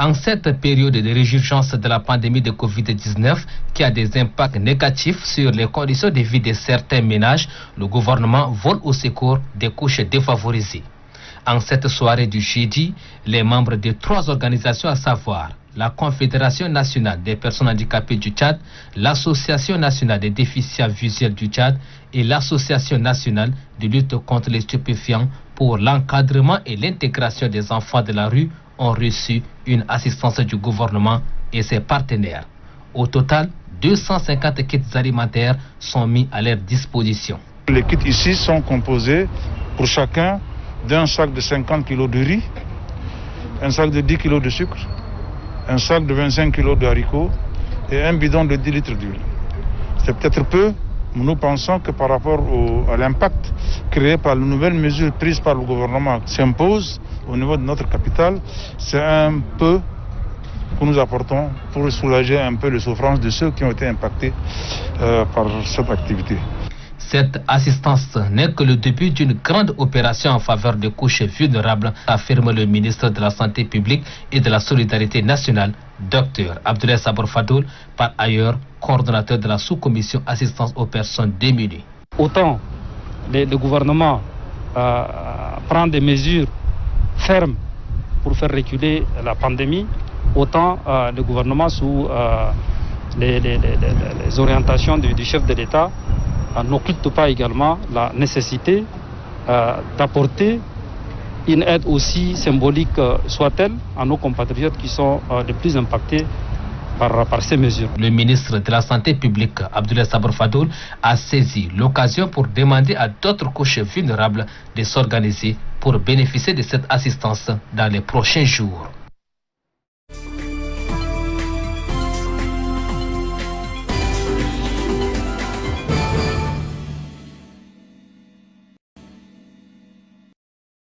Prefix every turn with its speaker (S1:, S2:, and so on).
S1: En cette période de résurgence de la pandémie de Covid-19 qui a des impacts négatifs sur les conditions de vie de certains ménages, le gouvernement vole au secours des couches défavorisées. En cette soirée du jeudi, les membres de trois organisations à savoir la Confédération nationale des personnes handicapées du Tchad, l'Association nationale des déficients visuels du Tchad et l'Association nationale de lutte contre les stupéfiants pour l'encadrement et l'intégration des enfants de la rue ont reçu une assistance du gouvernement et ses partenaires. Au total, 250 kits alimentaires sont mis à leur disposition.
S2: Les kits ici sont composés pour chacun d'un sac de 50 kg de riz, un sac de 10 kg de sucre, un sac de 25 kg de haricots et un bidon de 10 litres d'huile. C'est peut-être peu, mais nous pensons que par rapport à l'impact créé par les nouvelles mesures prises par le gouvernement qui s'imposent au niveau de notre capitale, c'est un peu que nous apportons pour soulager un peu les souffrances de ceux qui ont été impactés euh, par cette activité.
S1: Cette assistance n'est que le début d'une grande opération en faveur des couches vulnérables, affirme le ministre de la Santé publique et de la Solidarité nationale, Dr Abdoulaye Sabor Fadoul, par ailleurs coordonnateur de la sous-commission assistance aux personnes démunies.
S3: Autant le, gouvernement euh, prend des mesures fermes pour faire reculer la pandémie, autant euh, le gouvernement sous euh, les, orientations du chef de l'État n'occulte pas également la nécessité euh, d'apporter une aide aussi symbolique euh, soit-elle à nos compatriotes qui sont euh, les plus impactés par, ces mesures.
S1: Le ministre de la Santé publique, Abdoulaye Sabr Fadoul, a saisi l'occasion pour demander à d'autres couches vulnérables de s'organiser pour bénéficier de cette assistance dans les prochains jours.